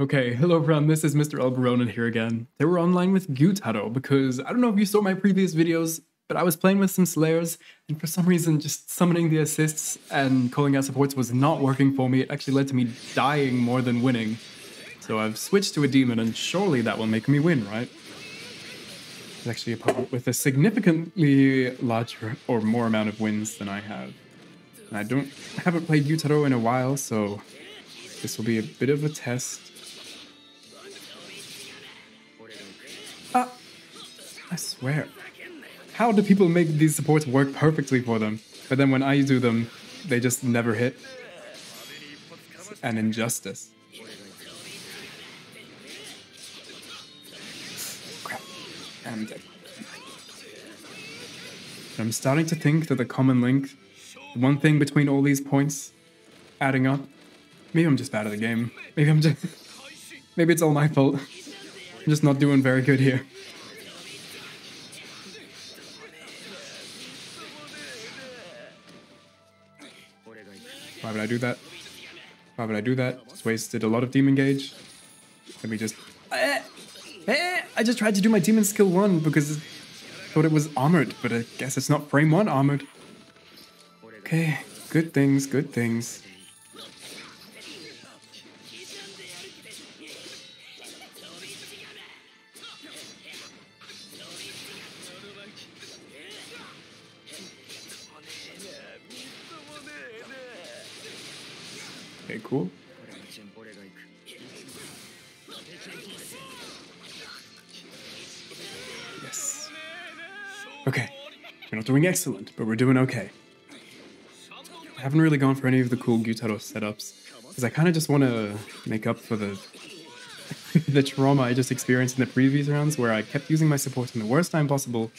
Okay, hello everyone, this is Mr. Alberonen here again. They were online with Gyutaro because I don't know if you saw my previous videos, but I was playing with some Slayers, and for some reason just summoning the assists and calling out supports was not working for me. It actually led to me dying more than winning. So I've switched to a demon, and surely that will make me win, right? It's actually a opponent with a significantly larger or more amount of wins than I have. And I don't haven't played Gyutaro in a while, so this will be a bit of a test. I swear. How do people make these supports work perfectly for them? But then when I do them, they just never hit. It's an injustice. Crap. I'm dead. I'm starting to think that the common link, one thing between all these points adding up, maybe I'm just bad at the game. Maybe I'm just. Maybe it's all my fault. I'm just not doing very good here. Why would I do that? Why would I do that? Just wasted a lot of demon gauge. Let me just... Eh, eh, I just tried to do my demon skill 1 because I thought it was armored, but I guess it's not frame 1 armored. Okay, good things, good things. Okay, cool. Yes. Okay. We're not doing excellent, but we're doing okay. I haven't really gone for any of the cool Gyutaro setups, because I kind of just want to make up for the the trauma I just experienced in the previous rounds, where I kept using my support in the worst time possible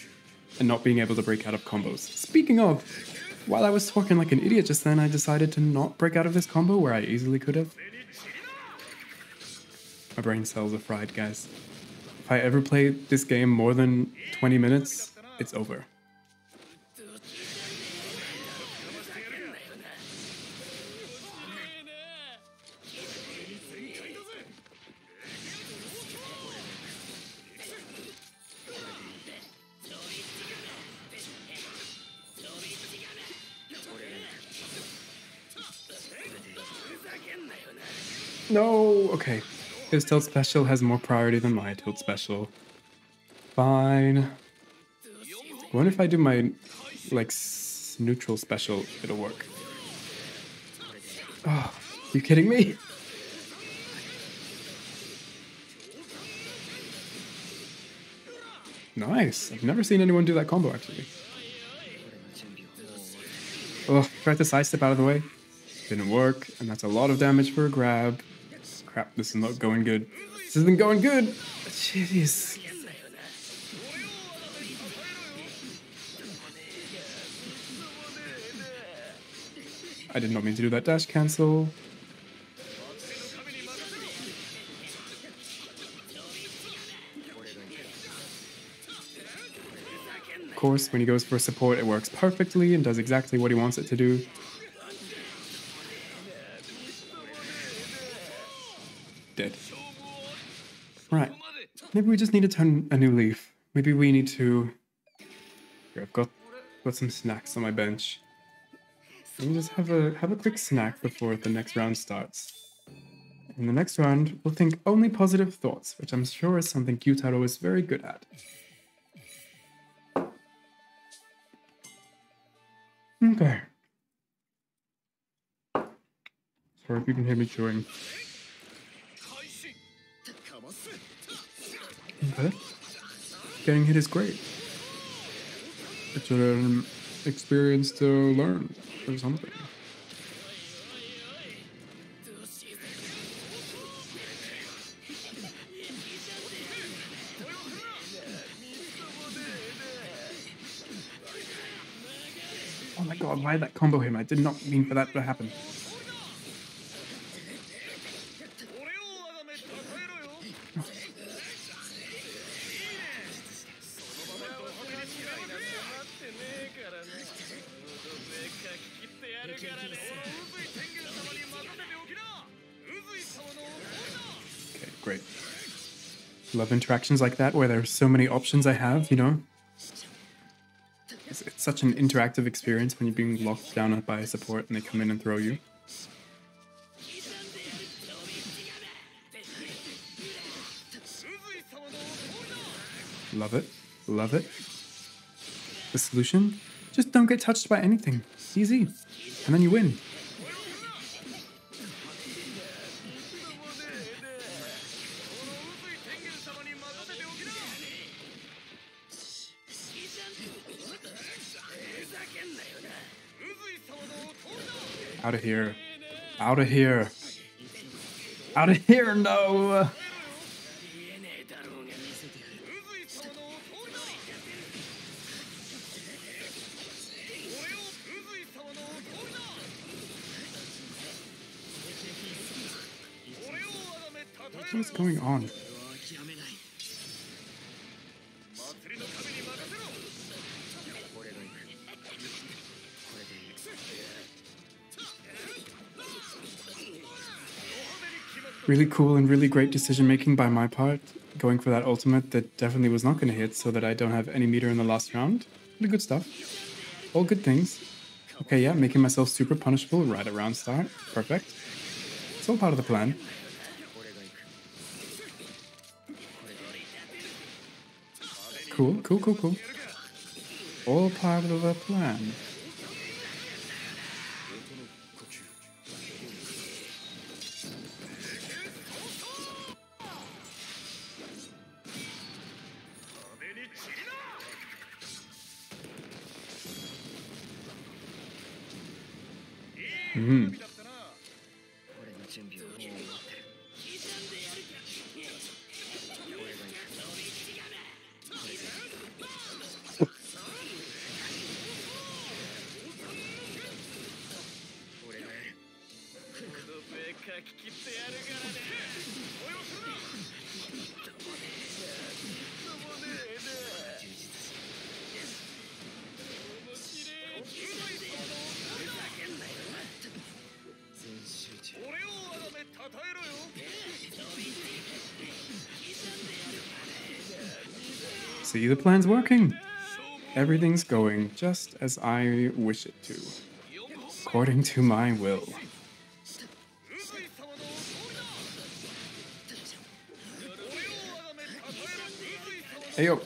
and not being able to break out of combos. Speaking of, while I was talking like an idiot just then, I decided to not break out of this combo where I easily could have. My brain cells are fried, guys. If I ever play this game more than 20 minutes, it's over. Okay. His tilt special has more priority than my tilt special. Fine. I wonder if I do my, like, neutral special, it'll work. Oh, you kidding me? Nice. I've never seen anyone do that combo, actually. Oh, tried to sidestep out of the way. Didn't work, and that's a lot of damage for a grab. Crap, this is not going good. This isn't going good! Jeez. I did not mean to do that dash cancel. Of course, when he goes for support, it works perfectly and does exactly what he wants it to do. Dead. Right. Maybe we just need to turn a new leaf. Maybe we need to. Here, I've got got some snacks on my bench. Let me just have a have a quick snack before the next round starts. In the next round, we'll think only positive thoughts, which I'm sure is something Gyutaro is very good at. Okay. Sorry if you can hear me chewing. Okay. Getting hit is great. It's an experience to learn or something. Oh my god, why did that combo him? I did not mean for that to happen. Love interactions like that where there's so many options I have, you know? It's, it's such an interactive experience when you're being locked down by a support and they come in and throw you. Love it. Love it. The solution? Just don't get touched by anything. Easy. And then you win. Out of here. Out of here. Out of here, no! What is going on? Really cool and really great decision making by my part. Going for that ultimate that definitely was not going to hit so that I don't have any meter in the last round. Really good stuff. All good things. Okay, yeah, making myself super punishable right around start. Perfect. It's all part of the plan. Cool, cool, cool, cool. All part of the plan. Mm. See, the plan's working. Everything's going just as I wish it to, according to my will. Hey yo.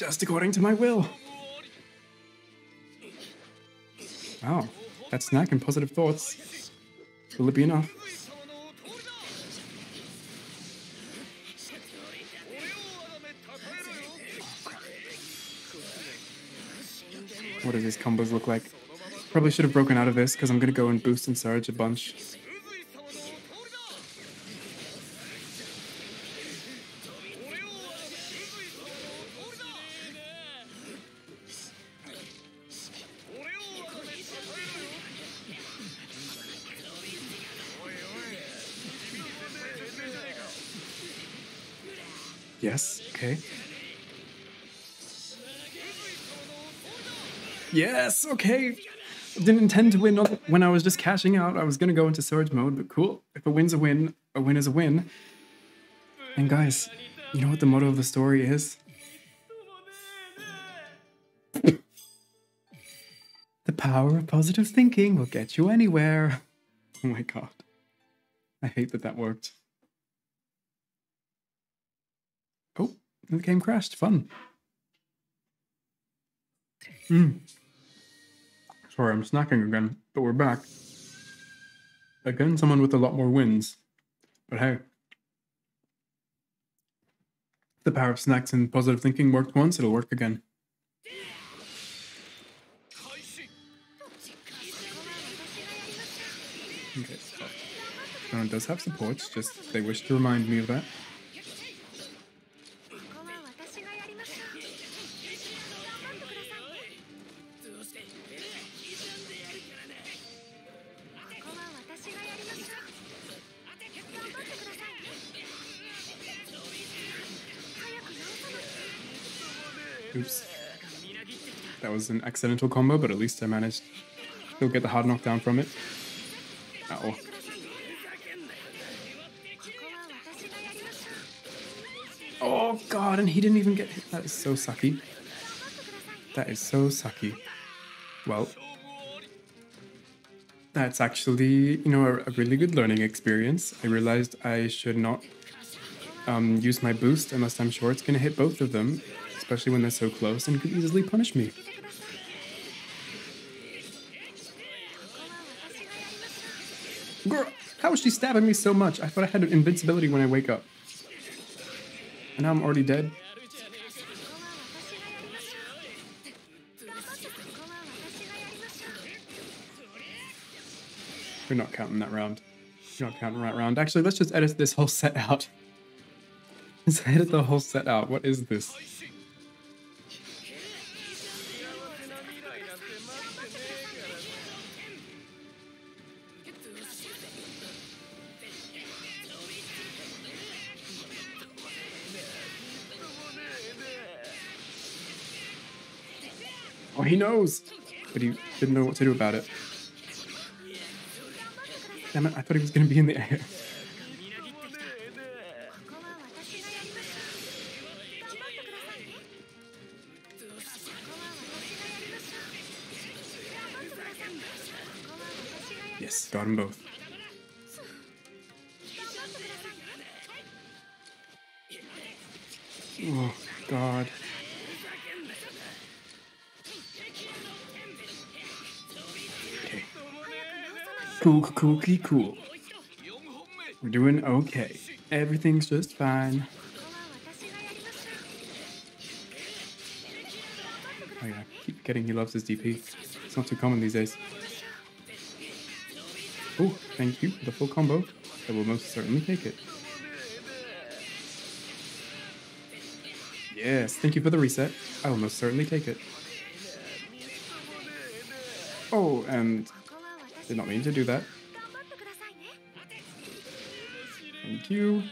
Just according to my will. Wow, that snack and positive thoughts. Will it be enough? What do these combos look like? Probably should have broken out of this because I'm gonna go and boost and surge a bunch. Yes, okay. Yes, okay. Didn't intend to win when I was just cashing out. I was gonna go into surge mode, but cool. If a win's a win, a win is a win. And guys, you know what the motto of the story is? the power of positive thinking will get you anywhere. Oh my god. I hate that that worked. Oh, the game crashed. Fun. Hmm. Sorry, I'm snacking again, but we're back. Again, someone with a lot more wins. But hey. The power of snacks and positive thinking worked once, it'll work again. Okay, so. No, it does have supports, just they wish to remind me of that. Was an accidental combo, but at least I managed to get the hard knockdown from it. Ow. Oh god, and he didn't even get hit. That is so sucky. That is so sucky. Well, that's actually, you know, a, a really good learning experience. I realized I should not um, use my boost unless I'm sure it's going to hit both of them, especially when they're so close and could easily punish me. How is she stabbing me so much? I thought I had invincibility when I wake up. And now I'm already dead. We're not counting that round. We're not counting that round. Actually, let's just edit this whole set out. Let's edit the whole set out. What is this? He knows! But he didn't know what to do about it. Damn it, I thought he was gonna be in the air. Yes, got them both. Oh, God. Cool, cool, cool, cool. We're doing okay. Everything's just fine. Oh yeah, keep getting he loves his DP. It's not too common these days. Oh, thank you for the full combo. I will most certainly take it. Yes, thank you for the reset. I will most certainly take it. Oh, and did not mean to do that. Thank you.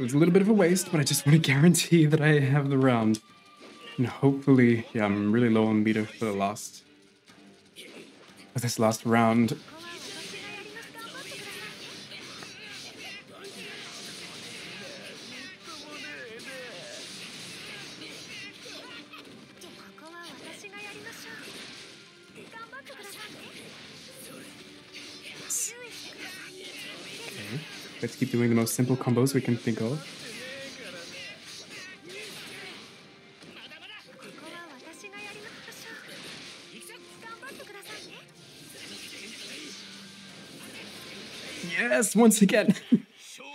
It was a little bit of a waste, but I just want to guarantee that I have the round. And hopefully, yeah, I'm really low on meter for the last for this last round. Let's keep doing the most simple combos we can think of. Yes, once again. oh,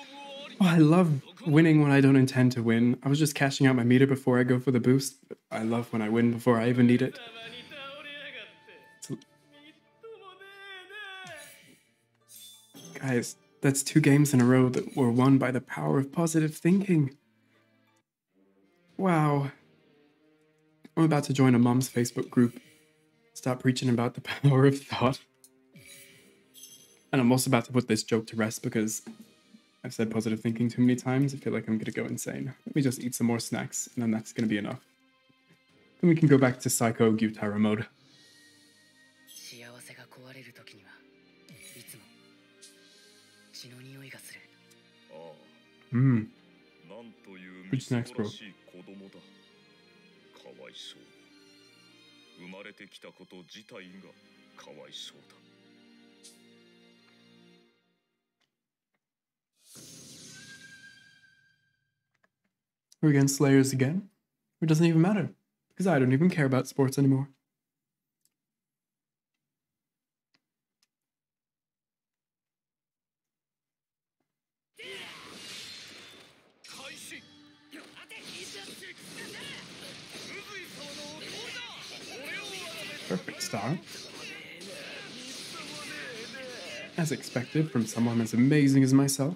I love winning when I don't intend to win. I was just cashing out my meter before I go for the boost. I love when I win before I even need it. Guys, that's two games in a row that were won by the power of positive thinking. Wow. I'm about to join a mom's Facebook group. Stop preaching about the power of thought. And I'm also about to put this joke to rest because I've said positive thinking too many times. I feel like I'm going to go insane. Let me just eat some more snacks, and then that's going to be enough. Then we can go back to Psycho Gyutaro mode. Hmm. あ、なんという Good snacks, bro. らしい子供だ。かわいそう。生まれてきたこと自体がかわいそうだ。 We're against Slayers again. It doesn't even matter because I don't even care about sports anymore. As expected from someone as amazing as myself.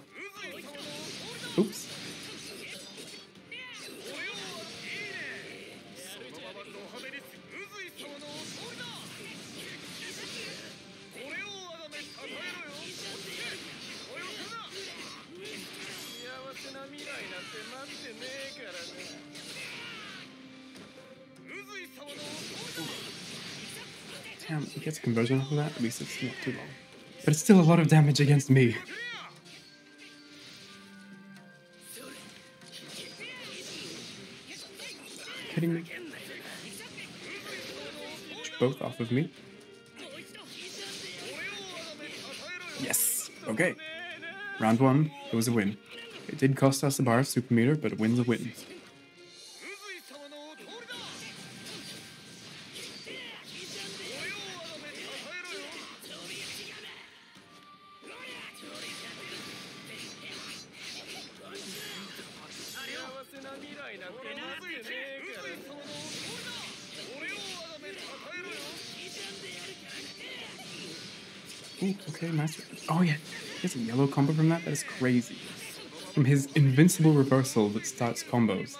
Conversion of that. At least it's not too long. But it's still a lot of damage against me. Kidding me? Both off of me. Yes. Okay. Round one. It was a win. It did cost us a bar of super meter, but a win's a win. Ooh, okay, nice. Oh yeah, he has a yellow combo from that? That is crazy. From his invincible reversal that starts combos,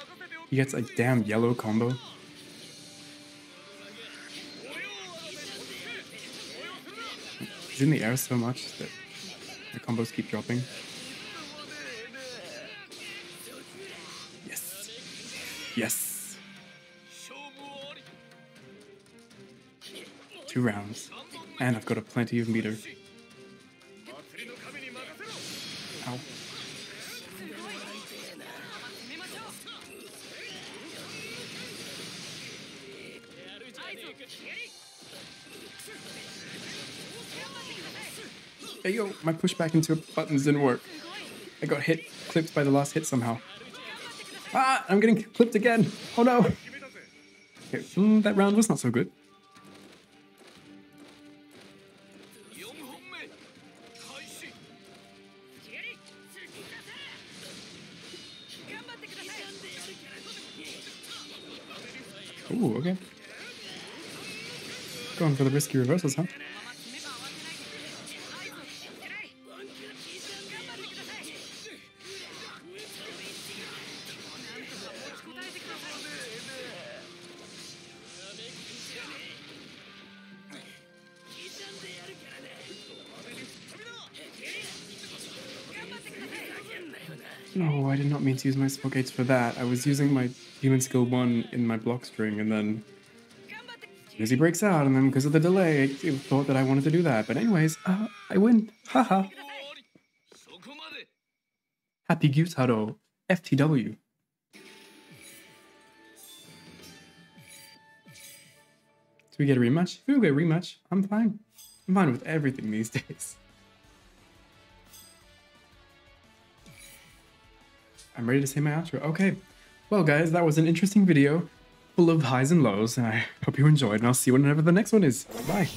he gets a damn yellow combo. He's in the air so much that the combos keep dropping. Yes. Yes. Two rounds. And I've got a plenty of meter. Ow. Hey yo, my pushback into buttons didn't work. I got hit, clipped by the last hit somehow. Ah, I'm getting clipped again. Oh no. Okay, mm, that round was not so good. Going for the risky reversals, huh? No, I did not mean to use my smoke gates for that. I was using my human skill 1 in my block string, and then as he breaks out, and then because of the delay, it thought that I wanted to do that. But anyways, uh, I win. Haha. Happy Gyutaro. FTW. Do we get a rematch? We get a rematch, I'm fine. I'm fine with everything these days. I'm ready to say my outro. Okay. Well, guys, that was an interesting video full of highs and lows, and I hope you enjoyed, and I'll see you whenever the next one is. Bye.